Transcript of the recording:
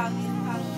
Carlos.